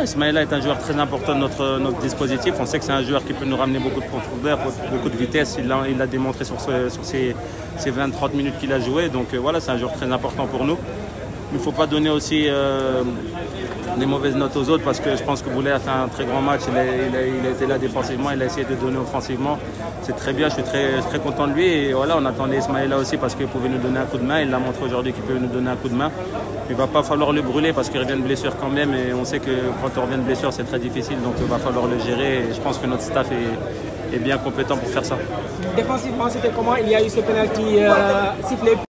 Ouais, Ismaïla est un joueur très important de notre, dispositif. On sait que c'est un joueur qui peut nous ramener beaucoup de profondeur, beaucoup de vitesse. Il l'a démontré sur ces, ces 20-30 minutes qu'il a joué. Donc euh, voilà, c'est un joueur très important pour nous. Il ne faut pas donner aussi euh, des mauvaises notes aux autres parce que je pense que Boulet a fait un très grand match. Il a, il a- il a été là défensivement, il a essayé de donner offensivement. C'est très bien, je suis très, très content de lui. Et voilà, on attendait Ismaïla aussi parce qu'il pouvait nous donner un coup de main. Il l'a montré aujourd'hui qu'il peut nous donner un coup de main. Il va pas falloir le brûler parce qu'il revient de blessure quand même. Et on sait que quand on revient de blessure, c'est très difficile. Donc il va falloir le gérer. Et je pense que notre staff est, est bien compétent pour faire ça. Défensivement, c'était comment? Il y a eu ce penalty euh, sifflé.